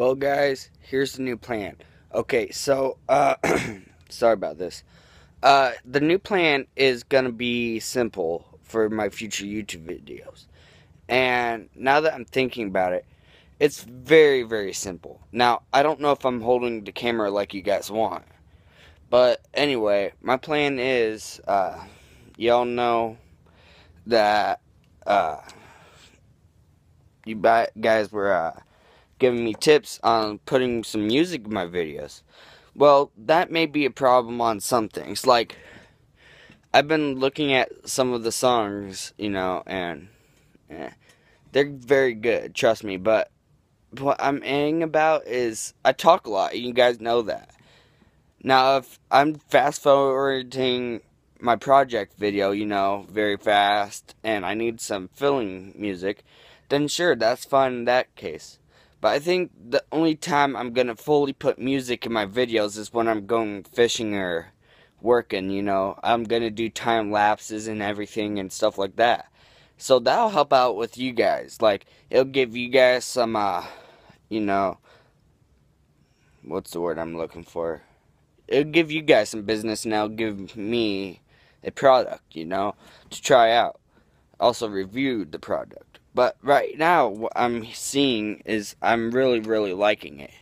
Well, guys, here's the new plan. Okay, so, uh, sorry about this. Uh, the new plan is gonna be simple for my future YouTube videos. And now that I'm thinking about it, it's very, very simple. Now, I don't know if I'm holding the camera like you guys want. But anyway, my plan is, uh, y'all know that, uh, you guys were, uh, giving me tips on putting some music in my videos. Well, that may be a problem on some things. Like, I've been looking at some of the songs, you know, and eh, they're very good, trust me. But what I'm aiming about is I talk a lot. You guys know that. Now, if I'm fast forwarding my project video, you know, very fast, and I need some filling music, then sure, that's fine in that case. But I think the only time I'm gonna fully put music in my videos is when I'm going fishing or working, you know. I'm gonna do time lapses and everything and stuff like that. So that'll help out with you guys. Like, it'll give you guys some, uh, you know, what's the word I'm looking for? It'll give you guys some business and it'll give me a product, you know, to try out. Also review the product. But right now, what I'm seeing is I'm really, really liking it.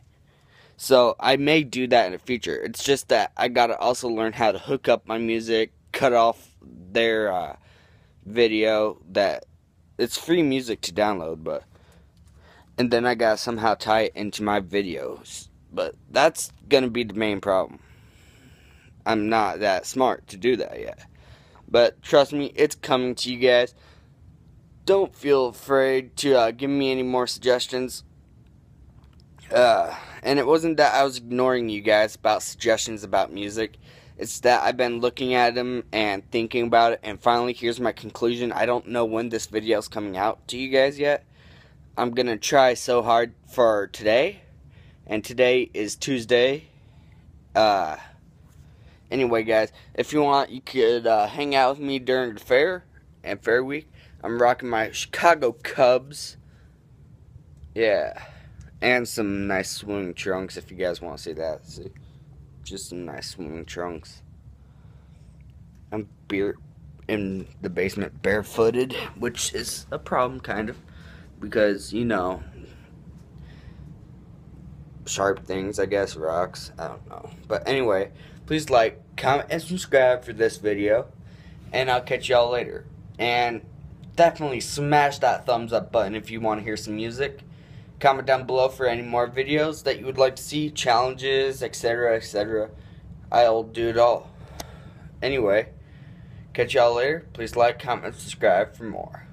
So I may do that in the future. It's just that I gotta also learn how to hook up my music, cut off their uh, video that it's free music to download, but and then I gotta somehow tie it into my videos. But that's gonna be the main problem. I'm not that smart to do that yet. But trust me, it's coming to you guys don't feel afraid to uh, give me any more suggestions. Uh, and it wasn't that I was ignoring you guys about suggestions about music. It's that I've been looking at them and thinking about it, and finally, here's my conclusion. I don't know when this video is coming out to you guys yet. I'm gonna try so hard for today, and today is Tuesday. Uh, anyway, guys, if you want, you could uh, hang out with me during the fair and fair week. I'm rocking my Chicago Cubs. Yeah. And some nice swimming trunks if you guys want to see that. See? Just some nice swimming trunks. I'm beer in the basement barefooted, which is a problem kind of. Because, you know, sharp things, I guess, rocks. I don't know. But anyway, please like, comment, and subscribe for this video. And I'll catch y'all later. And definitely smash that thumbs up button if you want to hear some music. Comment down below for any more videos that you would like to see, challenges, etc., etc. I'll do it all. Anyway, catch y'all later. Please like, comment, subscribe for more.